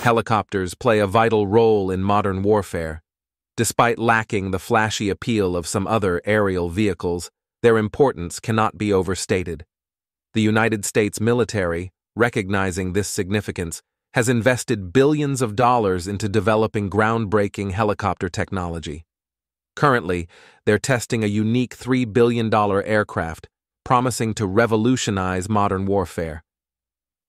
Helicopters play a vital role in modern warfare. Despite lacking the flashy appeal of some other aerial vehicles, their importance cannot be overstated. The United States military, recognizing this significance, has invested billions of dollars into developing groundbreaking helicopter technology. Currently, they're testing a unique $3 billion aircraft, promising to revolutionize modern warfare.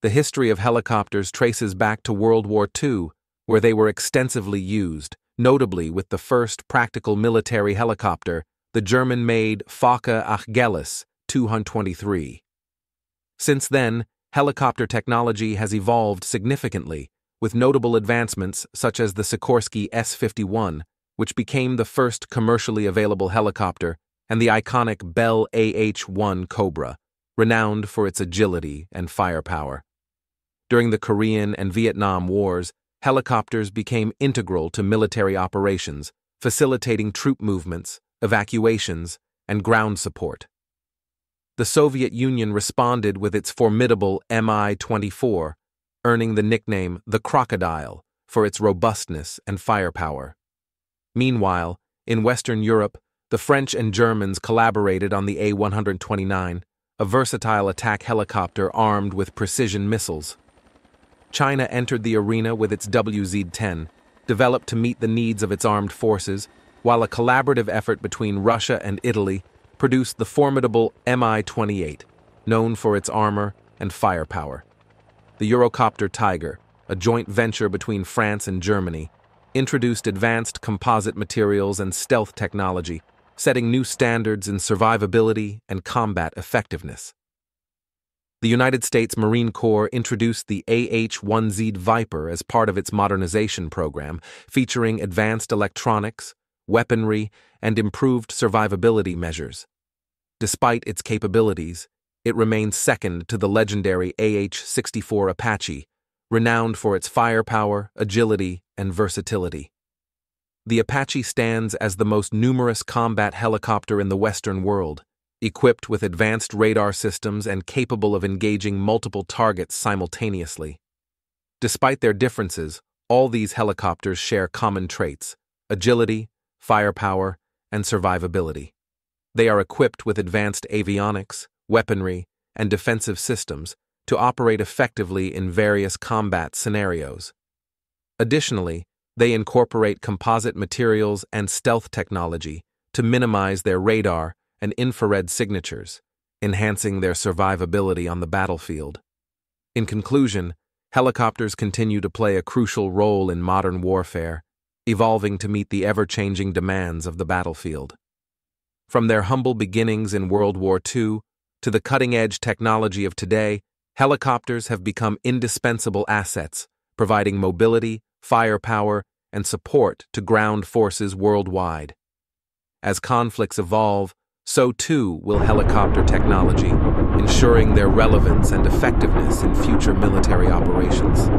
The history of helicopters traces back to World War II, where they were extensively used, notably with the first practical military helicopter, the German made Fokker Achgelis 223. Since then, helicopter technology has evolved significantly, with notable advancements such as the Sikorsky S 51, which became the first commercially available helicopter, and the iconic Bell AH 1 Cobra, renowned for its agility and firepower. During the Korean and Vietnam Wars, helicopters became integral to military operations, facilitating troop movements, evacuations, and ground support the Soviet Union responded with its formidable Mi 24, earning the nickname the Crocodile for its robustness and firepower. Meanwhile, in Western Europe, the French and Germans collaborated on the A 129, a versatile attack helicopter armed with precision missiles. China entered the arena with its WZ 10, developed to meet the needs of its armed forces, while a collaborative effort between Russia and Italy produced the formidable Mi 28, known for its armor and firepower. The Eurocopter Tiger, a joint venture between France and Germany, introduced advanced composite materials and stealth technology, setting new standards in survivability and combat effectiveness. The United States Marine Corps introduced the AH-1Z Viper as part of its modernization program, featuring advanced electronics, weaponry, and improved survivability measures. Despite its capabilities, it remains second to the legendary AH-64 Apache, renowned for its firepower, agility, and versatility. The Apache stands as the most numerous combat helicopter in the Western world, equipped with advanced radar systems and capable of engaging multiple targets simultaneously. Despite their differences, all these helicopters share common traits agility, firepower, and survivability. They are equipped with advanced avionics, weaponry, and defensive systems to operate effectively in various combat scenarios. Additionally, they incorporate composite materials and stealth technology to minimize their radar and infrared signatures, enhancing their survivability on the battlefield. In conclusion, helicopters continue to play a crucial role in modern warfare, evolving to meet the ever changing demands of the battlefield. From their humble beginnings in World War II to the cutting edge technology of today, helicopters have become indispensable assets, providing mobility, firepower, and support to ground forces worldwide. As conflicts evolve, so too will helicopter technology, ensuring their relevance and effectiveness in future military operations.